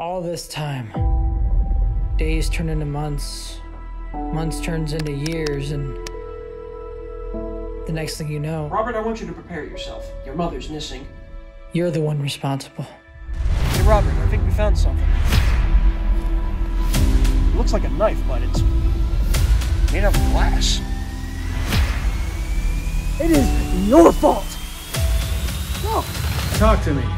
All this time, days turn into months, months turns into years, and the next thing you know, Robert, I want you to prepare yourself. Your mother's missing. you're the one responsible. Hey, Robert, I think we found something. It looks like a knife, but it's made of glass. It is your fault. Talk to me.